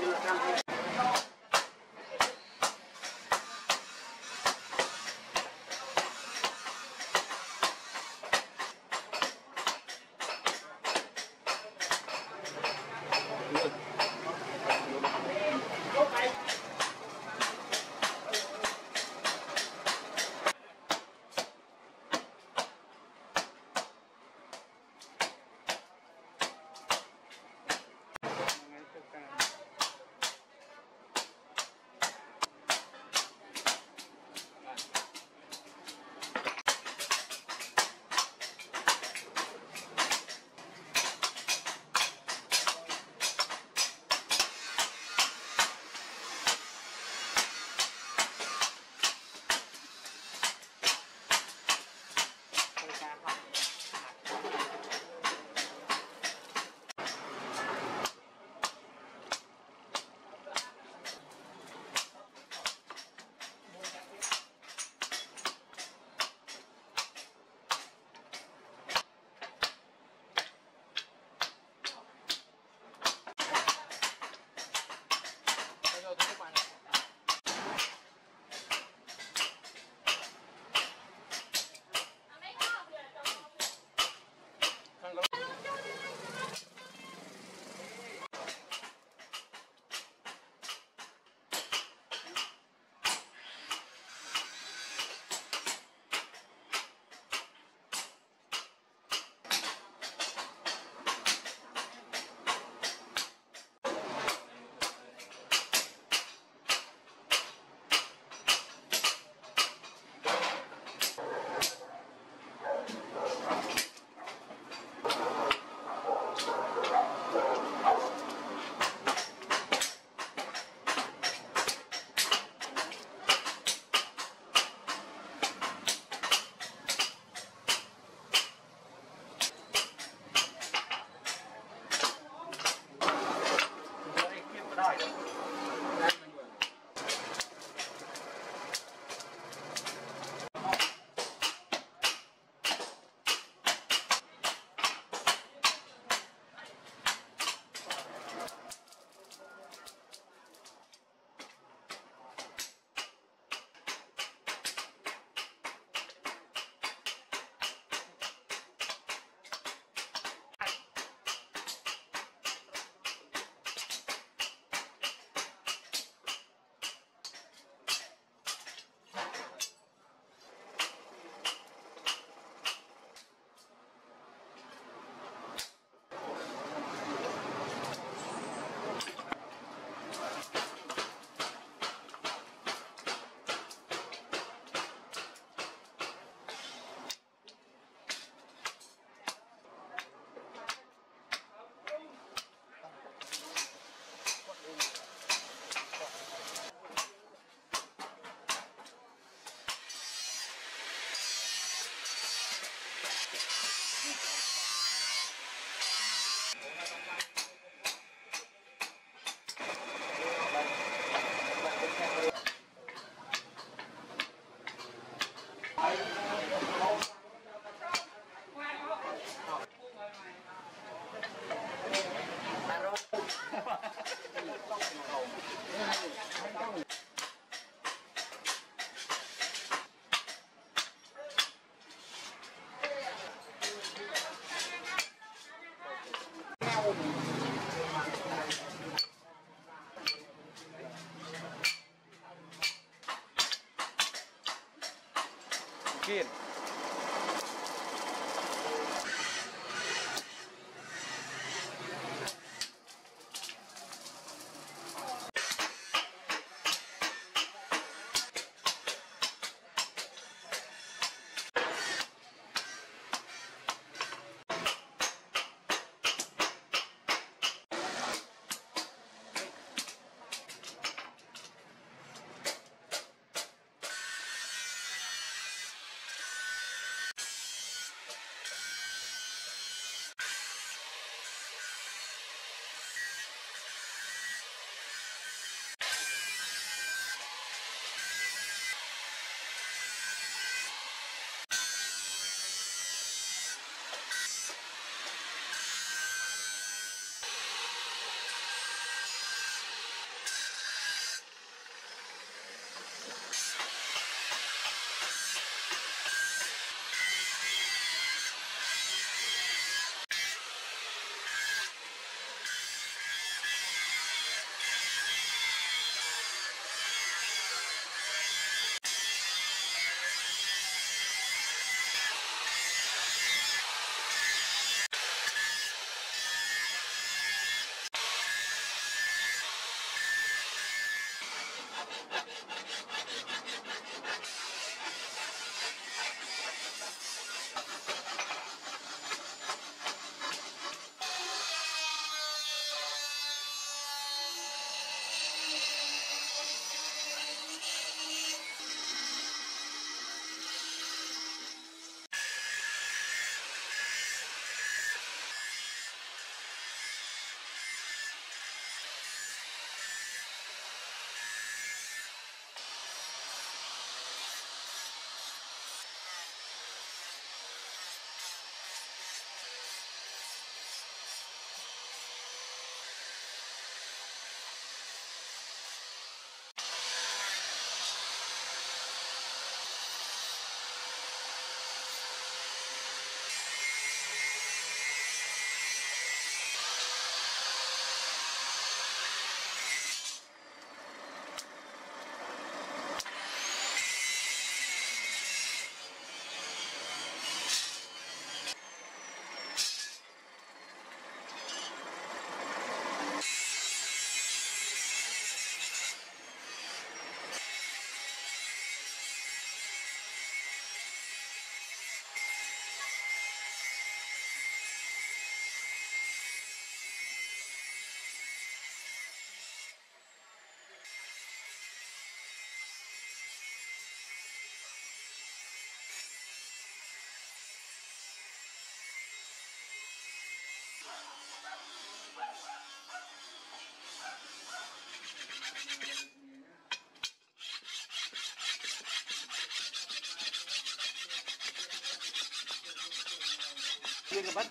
Good. mungkin Şuraya kapat.